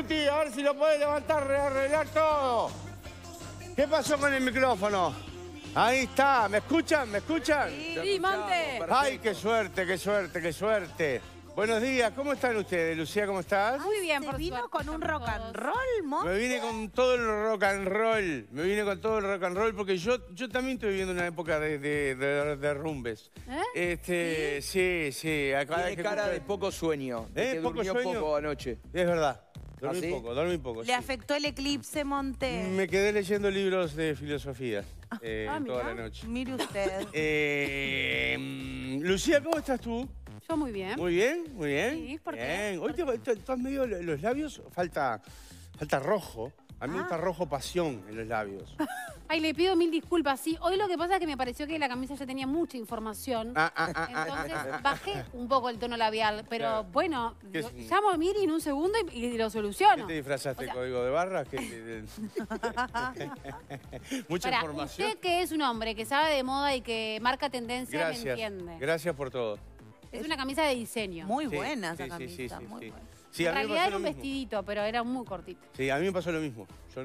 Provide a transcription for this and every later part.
Tuti, a ver si lo podés levantar, arreglar todo. ¿Qué pasó con el micrófono? Ahí está, ¿me escuchan? ¿Me escuchan? Sí, Monte. Ay, qué suerte, qué suerte, qué suerte. Buenos días, ¿cómo están ustedes? Lucía, ¿cómo estás? Muy bien, ¿Se por vino suerte, con un rock and roll, Mo? Me vine con todo el rock and roll. Me vine con todo el rock and roll porque yo, yo también estoy viviendo una época de, de, de- de rumbes. ¿Eh? Este, sí, sí. acá hay Tiene cara de poco sueño, de ¿Eh? que ¿Poco durmió sueño? poco anoche. Es verdad. Dormí ¿Ah, sí? poco, dormí poco. ¿Le sí. afectó el eclipse, Monte? Me quedé leyendo libros de filosofía eh, Ah, toda mirá. la noche. Mire usted. Eh, Lucía, ¿cómo estás tú? Yo muy bien. Muy bien, muy bien. Sí, ¿por qué? bien. Hoy te, te- estás medio los labios, falta, falta rojo. A mí me Ah. gusta rojo pasión en los labios. Ay, le pido mil disculpas. Sí, hoy lo que pasa es que me pareció que la camisa ya tenía mucha información. Ah, ah, ah, Entonces bajé un poco el tono labial. Pero Claro. bueno, ¿Qué lo- llamo a Miri en un segundo y, y lo ¿Qué soluciono. te disfrazaste? O sea- ¿Código de barras? ¿Qué- qué- Mucha información. usted que es un hombre que sabe de moda y que marca tendencia, me Gracias. entiende. Gracias por todo. Es una camisa de diseño. Muy Sí, buena esa sí, sí, camisa, sí, sí, muy sí. buena. Sí, en a mí me realidad pasó era un mismo. vestidito, pero era muy cortito. Sí, a mí me pasó lo mismo. Yo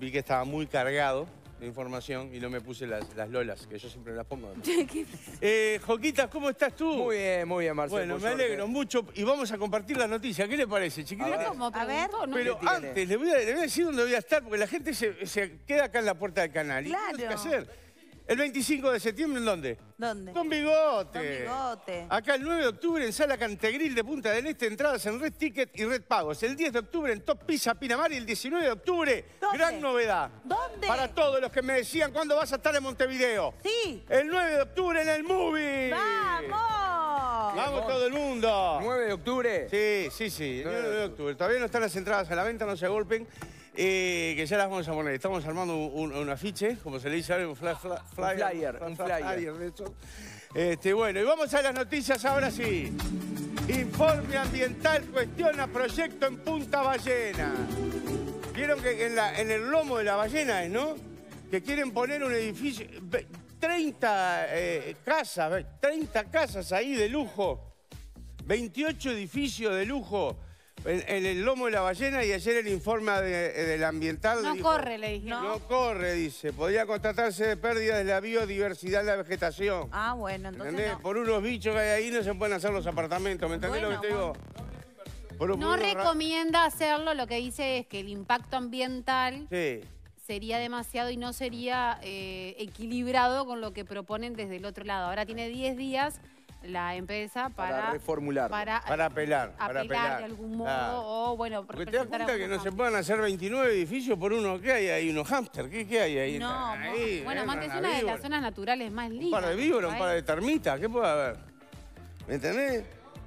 vi que estaba muy cargado de información y no me puse las, las lolas, que yo siempre las pongo. eh, Joquitas, ¿cómo estás tú? Muy bien, muy bien, Marcelo. Bueno, me suerte. alegro mucho y vamos a compartir la noticia. ¿Qué le parece, chiquilines? A ver. ¿Cómo A ver, preguntó? No, Pero ¿Qué antes, le voy, a, le voy a decir dónde voy a estar, porque la gente se, se queda acá en la puerta del canal. ¿Y qué Claro. tengo que hacer? El 25 de septiembre, ¿en dónde? ¿Dónde? Con Bigote. Con Bigote. Acá el 9 de octubre en Sala Cantegril de Punta del Este, entradas en Red Ticket y Red Pagos. El 10 de octubre en Top Pizza Pinamar y el 19 de octubre, ¿Dónde? gran novedad. ¿Dónde? Para todos los que me decían, ¿cuándo vas a estar en Montevideo? Sí. El 9 de octubre en el Movie. ¡Vamos! ¡Vamos todo el mundo! 9 de octubre. Sí, sí, sí, el 9 de octubre. Todavía no están las entradas a la venta, no se agolpen. Eh, que ya las vamos a poner. Estamos armando un, un afiche, como se le dice ahora, un, fla- fla- flyer. flyer, un flyer. de esos. Este, bueno, y vamos a las noticias ahora sí. Informe ambiental cuestiona proyecto en Punta Ballena. Vieron que en, la- en el lomo de la ballena es, ¿no? Que quieren poner un edificio, ve- 30 eh, casas, ve- 30 casas ahí de lujo. 28 edificios de lujo en, en el lomo de la ballena y ayer el informe de- del ambiental No dijo, corre, le dije. No. corre, dice. Podría constatarse de pérdida de la biodiversidad de la vegetación. Ah, bueno, entonces ¿Entendés? no. Por unos bichos que hay ahí no se pueden hacer los apartamentos. ¿Me entendés Bueno, lo que te digo? No recomienda hacerlo, lo que dice es que el impacto ambiental Sí. sería demasiado y no sería eh, equilibrado con lo que proponen desde el otro lado. Ahora tiene 10 días la empresa para, Para reformularlo. para, Para apelar, para apelar de algún modo Claro. o bueno Porque te das cuenta que no se pueden hacer 29 edificios por uno que hay ahí, unos hámster. ¿Qué, qué hay ahí? No, Ahí, Bueno, Mante es una de las zonas naturales más lindas. Un par de víboras, un par de termitas, ¿qué puede haber? ¿Me entendés?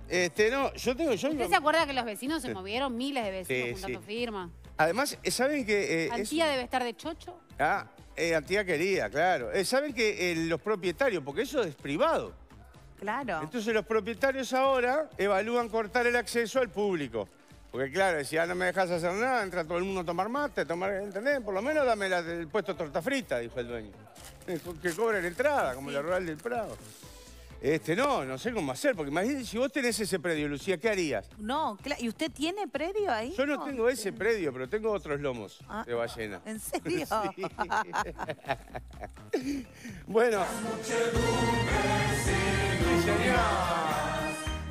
Este, no, yo tengo... Yo ¿Usted se acuerda que los vecinos se movieron miles de vecinos Sí, juntando sí. firmas? Además, eh, ¿saben que...? eh, es- ¿Antía debe estar de chocho? Ah, eh, Antía quería, claro. Eh, ¿Saben que eh, los propietarios, porque eso es privado, Claro. entonces los propietarios ahora evalúan cortar el acceso al público. Porque claro, si ya no me dejas hacer nada, entra todo el mundo a tomar mate, a tomar, ¿entendés? Por lo menos dame la- el puesto torta frita, dijo el dueño. Eh, Que cobren entrada, como la rural del Prado. Este, no, no sé cómo hacer, porque imagínate, si vos tenés ese predio, Lucía, ¿qué harías? No, ¿y usted tiene predio ahí? Yo no tengo ese predio, pero tengo otros lomos Ah. de ballena. ¿En serio? Bueno.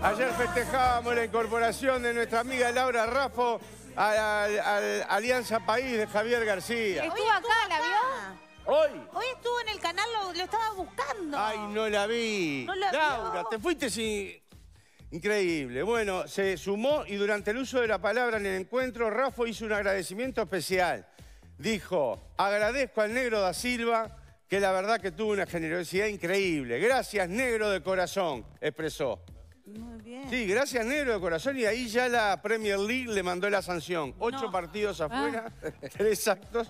Ayer festejábamos la incorporación de nuestra amiga Laura Raffo a la, a la Alianza País de Javier García. ¿Estuvo acá, la vio? Hoy. Hoy estuvo en el canal, lo, lo estaba buscando. Ay, no la vi. No la Laura, vio. te fuiste sin... Increíble. Bueno, se sumó y durante el uso de la palabra en el encuentro, Rafa hizo un agradecimiento especial. Dijo, agradezco al negro da Silva, que la verdad que tuvo una generosidad increíble. Gracias, negro de corazón, expresó. Muy bien. Sí, gracias, negro de corazón. Y ahí ya la Premier League le mandó la sanción. Ocho No. partidos afuera, tres actos.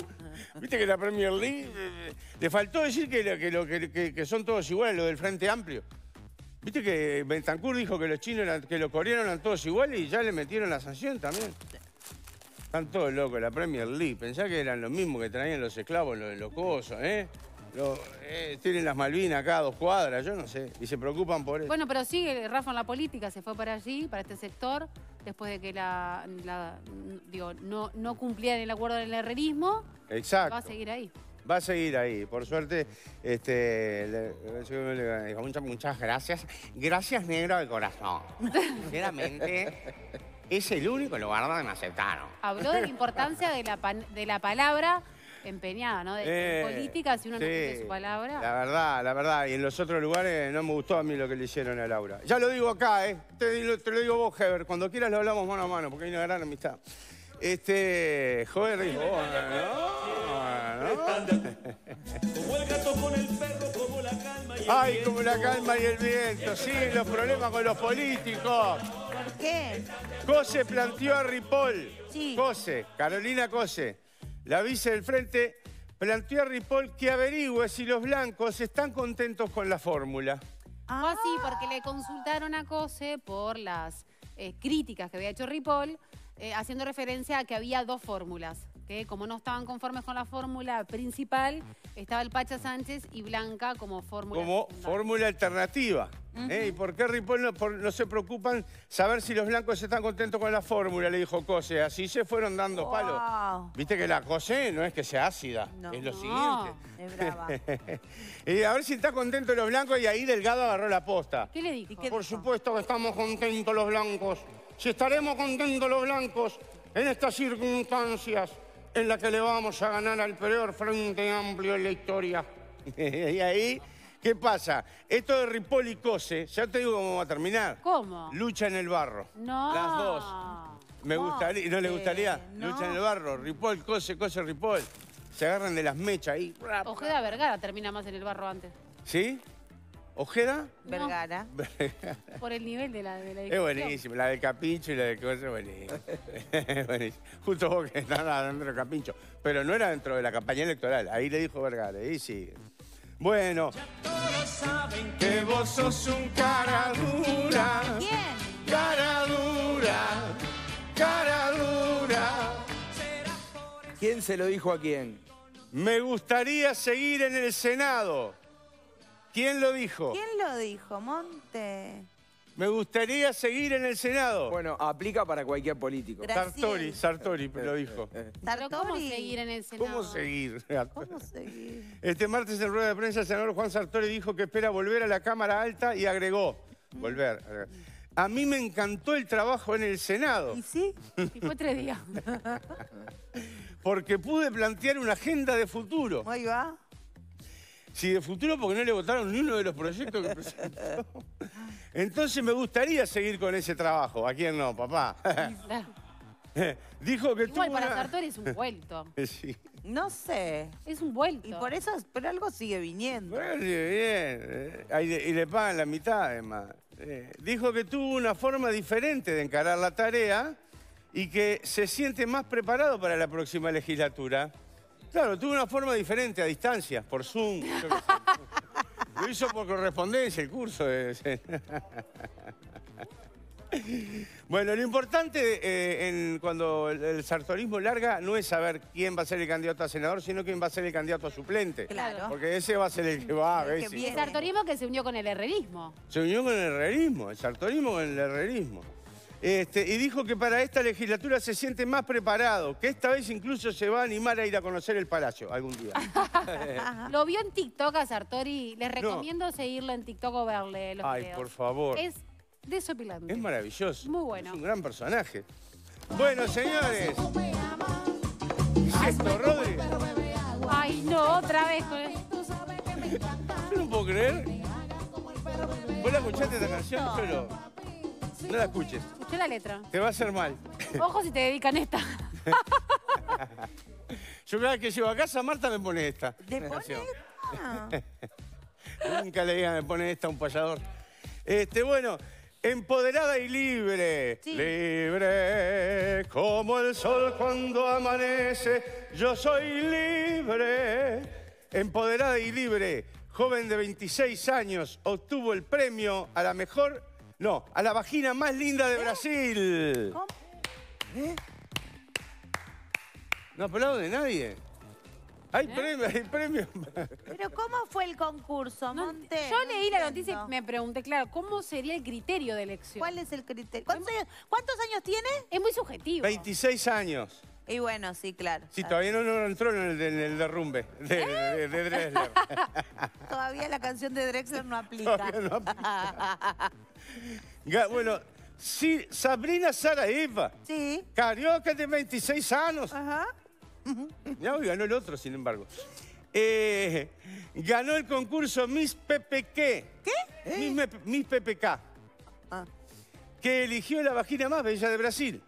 Viste que la Premier League... eh, le faltó decir que, lo- que, lo- que- que- que son todos iguales, lo del Frente Amplio. Viste que Bentancur dijo que los chinos, eran- que los coreanos eran todos iguales y ya le metieron la sanción también. Están todos locos, la Premier League. Pensá que eran los mismos que traían los esclavos, los, los cosos, ¿eh? Los- eh, tienen las Malvinas acá dos cuadras, yo no sé. Y se preocupan por eso. Bueno, pero sigue Rafa en la política, se fue para allí, para este sector. después de que la, la- digo, no, no cumplían el acuerdo del herrerismo, Exacto. va a seguir ahí. Va a seguir ahí, por suerte. Este, le- le- muchas, muchas gracias. Gracias, negro de corazón. Sinceramente, es el único lugar donde me aceptaron. Habló de la importancia de la, pan- de la palabra empeñada, ¿no? De, de Eh, política, si uno no cumple su palabra. La verdad, la verdad. Y en los otros lugares no me gustó a mí lo que le hicieron a Laura. Ya lo digo acá, ¿eh? Te, lo digo vos, Heber. Cuando quieras lo hablamos mano a mano, porque hay una gran amistad. Este, joder, dijo, bueno, Como el gato con el perro, como la calma y el Ay, viento. como la calma y el viento. Sí, los problemas con los políticos. ¿Por qué? Cose planteó a Ripoll. Sí. Cose, Carolina Cose, la vice del frente, planteó a Ripoll que averigüe si los blancos están contentos con la fórmula. Fue así porque le consultaron a Cose por las eh, críticas que había hecho Ripoll, eh, haciendo referencia a que había dos fórmulas, que como no estaban conformes con la fórmula principal, estaba el Pacha Sánchez y Blanca como fórmula Como secundaria. fórmula alternativa. ¿Eh? ¿Y por qué Ripoll no, por- no se preocupan saber si los blancos están contentos con la fórmula? Le dijo Cose. Así se fueron dando palos. Viste que la Cose no es que sea ácida, No. es lo No. siguiente. Es brava. y a ver si está contento los blancos y ahí Delgado agarró la posta. ¿Qué le dijo? ¿Y qué Por dijo? supuesto que estamos contentos los blancos. Si estaremos contentos los blancos en estas circunstancias en las que le vamos a ganar al peor frente amplio en la historia. y ahí, ¿qué pasa? Esto de Ripoll y Cose, ya te digo cómo va a terminar. ¿Cómo? Lucha en el barro. No. Las dos. Me No, gustaría, ¿no le eh, gustaría? no. Lucha en el barro, Ripoll, Cose, Cose, Ripoll. Se agarran de las mechas ahí. Ojeda Vergara termina más en el barro antes. ¿Sí? ¿Ojeda? Vergara. Por el nivel de la, de la Es buenísimo, la del capincho y la de cosas es buenísimo. Es buenísimo. Justo vos que estás dentro del capincho. Pero no era dentro de la campaña electoral. Ahí le dijo Vergara. Ahí sí. Bueno, Todos saben que vos sos un cara dura. ¿Quién? Cara dura. Cara dura. ¿Quién se lo dijo a quién? Me gustaría seguir en el Senado. ¿Quién lo dijo? ¿Quién lo dijo, Monte? Me gustaría seguir en el Senado. Bueno, aplica para cualquier político. Sartori. Sartori lo dijo. Pero ¿cómo Sartori. seguir en el Senado? ¿Cómo seguir? ¿Cómo seguir? Este martes en rueda de prensa el senador Juan Sartori dijo que espera volver a la Cámara Alta y agregó, volver. A mí me encantó el trabajo en el Senado ¿Y sí? Y fue tres días. porque pude plantear una agenda de futuro. Ahí va. Sí, de futuro porque no le votaron ni uno de los proyectos que presentó. Entonces me gustaría seguir con ese trabajo. ¿A quién no, papá? Dijo que Igual tuvo para una- Sartori es un vuelto. Sí. No sé. Es un vuelto. Y por eso, pero algo sigue viniendo. Bueno, sí, bien. eh, y le pagan la mitad, además. Eh, dijo que tuvo una forma diferente de encarar la tarea y que se siente más preparado para la próxima legislatura. Claro, tuvo una forma diferente a distancia, por Zoom. yo qué sé. Lo hizo por correspondencia el curso. de- Bueno, lo importante eh, en- cuando el, el sartorismo larga no es saber quién va a ser el candidato a senador, sino quién va a ser el candidato a suplente. Claro. Porque ese va a ser el que va a ver Y el sartorismo que se unió con el herrerismo. Se unió con el herrerismo, el sartorismo con el herrerismo. Este, y dijo que para esta legislatura se siente más preparado, que esta vez incluso se va a animar a ir a conocer el palacio algún día. Lo vio en TikTok a Sartori. Les recomiendo seguirlo en TikTok o verle los Ay, videos. por favor. Es desopilante. Es maravilloso. Muy bueno. Es un gran personaje. Bueno, señores. ¿Qué es esto, Rodri? Ay, no, otra vez Yo no puedo creer. ¿Vos la escuchaste esta canción? Yo no. No la escuches. Escuché la letra. Te va a hacer mal. Ojo si te dedican esta. Yo cada vez que llego a casa, Marta me pone esta. ¿Te pone esta? Nunca le digan, me pone esta un payador. Este, bueno, empoderada y libre. Sí. Libre como el sol cuando amanece. Yo soy libre. Empoderada y libre. Joven de 26 años obtuvo el premio a la mejor. No, a la vagina más linda de Brasil. ¿Cómo? No aplaude nadie. Hay premio, hay premio. Pero ¿cómo fue el concurso, No, Monte? yo No leí la noticia y me pregunté, claro, ¿cómo sería el criterio de elección? ¿Cuál es el criterio? ¿Cuántos años, cuántos años tiene? Es muy subjetivo. 26 años. Y bueno, sí, claro. Sí, todavía no, no entró en el, en el derrumbe de, de- de Dresler. Todavía la canción de Drexler no aplica. Todavía no Ga- Bueno, sí, Sabrina Saraeva, sí. carioca de 26 años. Ajá. Ya hoy ganó el otro, sin embargo. Eh, ganó el concurso Miss PPK. ¿Qué? Miss, Me- Miss PPK, Ah. que eligió la vagina más bella de Brasil.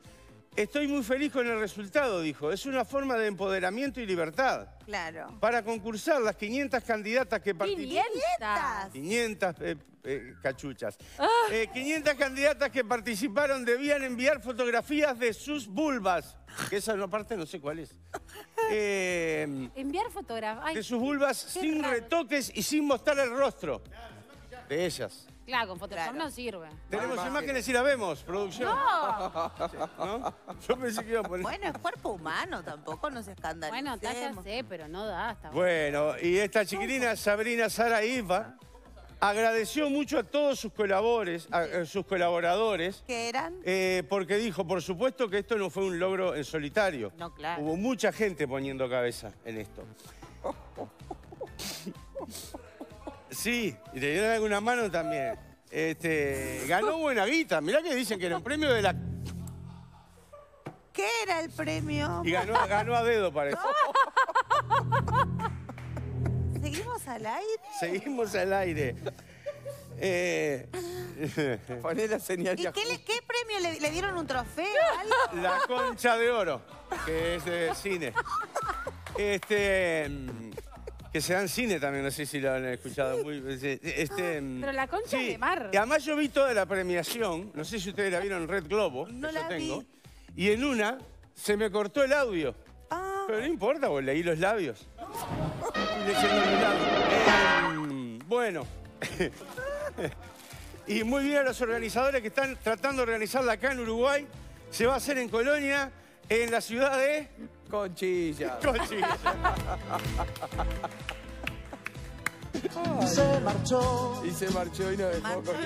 Estoy muy feliz con el resultado, dijo. Es una forma de empoderamiento y libertad. Claro. Para concursar, las 500 candidatas que participaron... 500. 500 eh, eh, cachuchas. Eh, 500 candidatas que participaron debían enviar fotografías de sus vulvas. Que esa no- parte no sé cuál es. Eh, Enviar fotografías. de sus vulvas qué sin raro. retoques y sin mostrar el rostro. De ellas. Claro, con Photoshop Claro. no sirve. Tenemos imágenes y la vemos, producción. No. ¿No? Yo pensé que iba a poner... Bueno, es cuerpo humano, tampoco nos escandalicemos. Bueno, talla sé, pero no da. Está Bueno, y esta chiquilina, Sabrina Sara Iva, agradeció mucho a todos sus colaboradores, a, a sus colaboradores ¿Qué eran? eh, porque dijo, por supuesto que esto no fue un logro en solitario. No, claro. Hubo mucha gente poniendo cabeza en esto. Sí, y le dieron alguna mano también. Este, ganó buena guita. Mirá que dicen que era un premio de la... ¿Qué era el premio? Y ganó, ganó a dedo, parece. al aire? Seguimos al aire. Eh, Poné la señal ¿Y qué, le- ajuste. qué premio? ¿Le, le dieron un trofeo? ¿Algo? La concha de oro, que es de cine. Este. mm, Que se da en cine también, no sé si lo han escuchado. Muy, este, mm, Pero la concha sí. de mar. Y además yo vi toda la premiación, no sé si ustedes la vieron en Red Globo, No que yo la tengo. vi. Y en una se me cortó el audio. Pero no importa, pues leí los labios. Estoy leyendo los labios. Em, bueno. y muy bien a los organizadores que están tratando de organizarla acá en Uruguay. Se va a hacer en Colonia, en la ciudad de Conchilla. Cochilla. Se marchó. Y se marchó y nos dejó con